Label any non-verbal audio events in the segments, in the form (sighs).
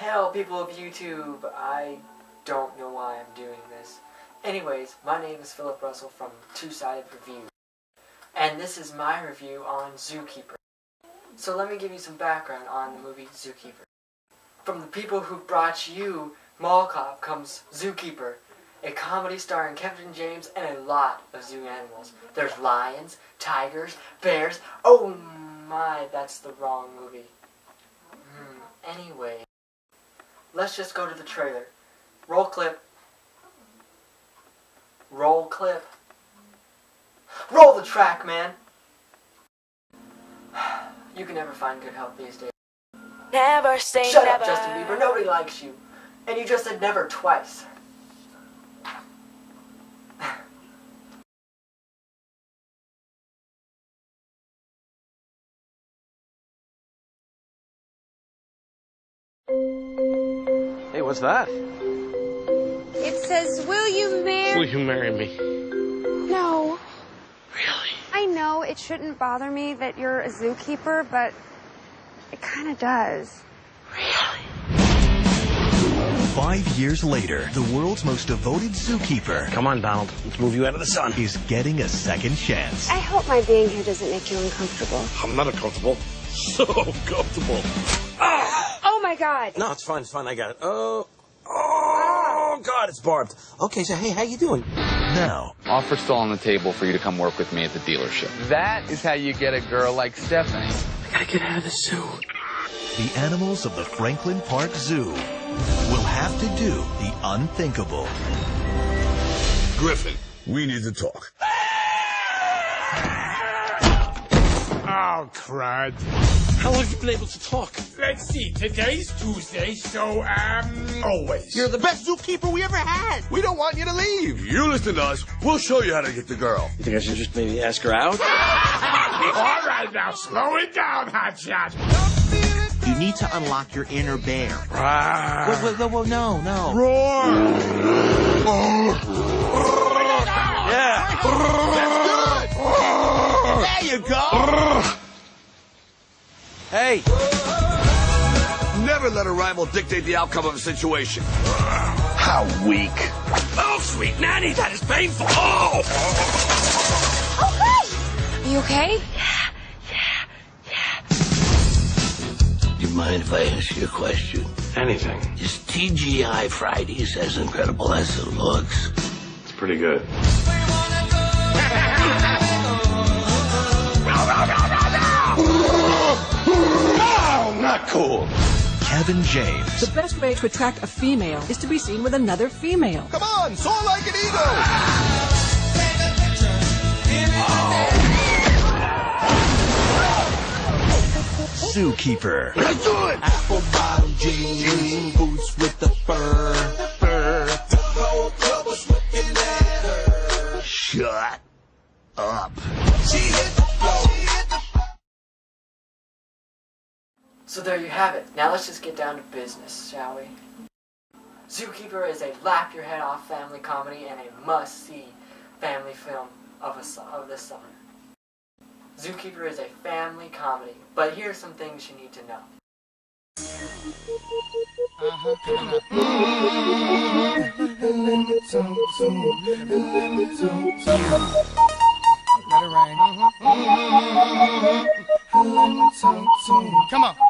Hell, people of YouTube, I don't know why I'm doing this. Anyways, my name is Philip Russell from Two Sided Review, and this is my review on Zookeeper. So let me give you some background on the movie Zookeeper. From the people who brought you Mall Cop comes Zookeeper, a comedy starring Kevin James and a lot of zoo animals. There's lions, tigers, bears. Oh my, that's the wrong movie. Hmm, anyway, let's just go to the trailer. Roll clip. Roll clip. Roll the track, man! (sighs) You can never find good help these days. Never say never! Shut never. up, Justin Bieber. Nobody likes you. And you just said never twice. Hey, (laughs) what's that? It says, Will you marry? Will you marry me? No. Really? I know it shouldn't bother me that you're a zookeeper, but it kind of does. Really? Five years later, the world's most devoted zookeeper Come on, Donald. Let's move you out of the sun. is getting a second chance. I hope my being here doesn't make you uncomfortable. I'm not uncomfortable. (laughs) So comfortable. My god! No, it's fine. It's fine. I got it. Oh. Oh, God, it's barbed. Okay, so hey, how you doing? Now, Offer still on the table for you to come work with me at the dealership. That is how you get a girl like Stephanie. I gotta get out of the zoo. the animals of the Franklin Park Zoo will have to do the unthinkable. Griffin, we need to talk. Oh, crud. How long have you been able to talk? Let's see, today's Tuesday, so, um, always. You're the best zookeeper we ever had. We don't want you to leave. You listen to us. We'll show you how to get the girl. You think I should just maybe ask her out? (laughs) All right, now, slow it down, hotshot. You need to unlock your inner bear. Whoa, whoa, whoa, whoa, no, no. Roar! Hey. Never let a rival dictate the outcome of a situation. How weak. Oh, sweet nanny, that is painful. Oh. You okay? Do you mind if I ask you a question? Anything. Is TGI Fridays as incredible as it looks? It's pretty good. Not cool. Kevin James, The best way to attract a female is to be seen with another female. Come on, soar like an eagle. Zookeeper, Let's do it. Apple bottom So there you have it. Now let's just get down to business, shall we? Zookeeper is a laugh your head off family comedy and a must-see family film of, a, of this summer. Zookeeper is a family comedy, but here are some things you need to know. Come on.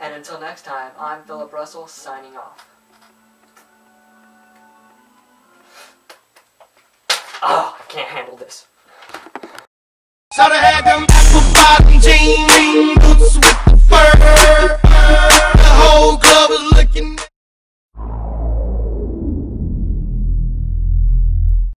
and until next time, I'm Philip Russell signing off. Oh, I can't handle this. So they had them apple bottom jean